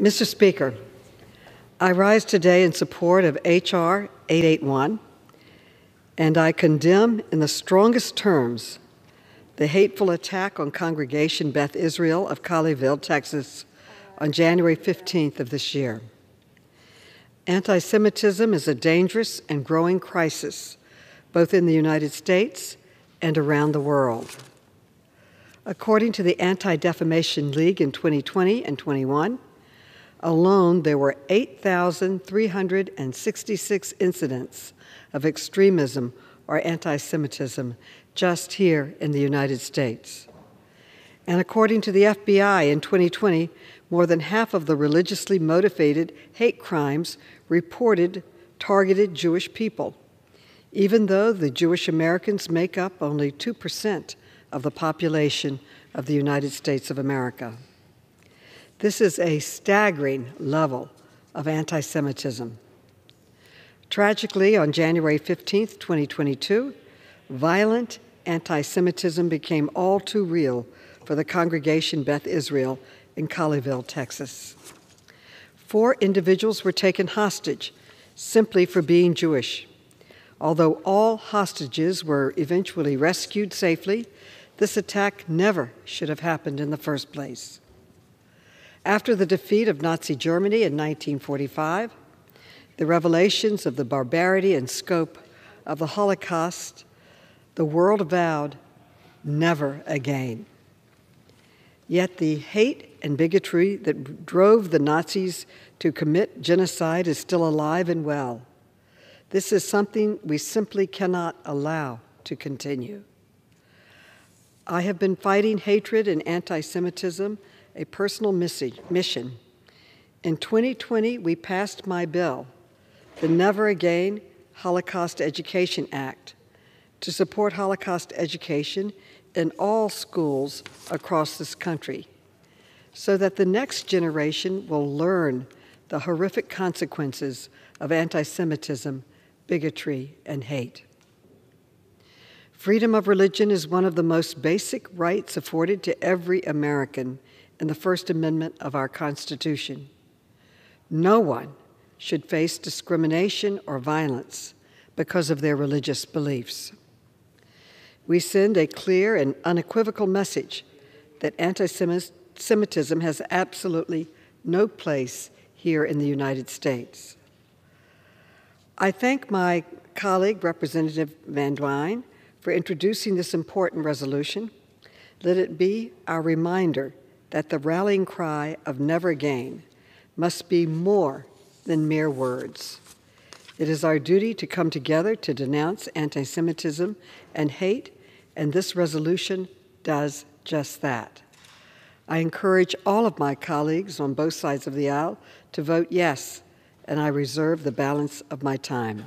Mr. Speaker, I rise today in support of H.R. 881, and I condemn in the strongest terms the hateful attack on Congregation Beth Israel of Colleyville, Texas, on January 15th of this year. Anti Semitism is a dangerous and growing crisis, both in the United States and around the world. According to the Anti Defamation League in 2020 and 21, alone there were 8,366 incidents of extremism or anti Semitism just here in the United States. And according to the FBI in 2020, more than half of the religiously motivated hate crimes reported targeted Jewish people, even though the Jewish Americans make up only 2% of the population of the United States of America. This is a staggering level of anti Semitism. Tragically, on January 15, 2022, violent anti Semitism became all too real for the congregation Beth Israel in Colleyville, Texas. Four individuals were taken hostage simply for being Jewish. Although all hostages were eventually rescued safely, this attack never should have happened in the first place. After the defeat of Nazi Germany in 1945, the revelations of the barbarity and scope of the Holocaust, the world vowed never again. Yet the hate and bigotry that drove the Nazis to commit genocide is still alive and well. This is something we simply cannot allow to continue. I have been fighting hatred and anti Semitism, a personal mission. In 2020, we passed my bill, the Never Again Holocaust Education Act, to support Holocaust education in all schools across this country so that the next generation will learn the horrific consequences of anti Semitism, bigotry, and hate. Freedom of religion is one of the most basic rights afforded to every American in the First Amendment of our Constitution. No one should face discrimination or violence because of their religious beliefs. We send a clear and unequivocal message that anti Semitism has absolutely no place here in the United States. I thank my colleague, Representative Van Duyne, for introducing this important resolution. Let it be our reminder that the rallying cry of never again must be more than mere words. It is our duty to come together to denounce anti Semitism and hate, and this resolution does just that. I encourage all of my colleagues on both sides of the aisle to vote yes, and I reserve the balance of my time.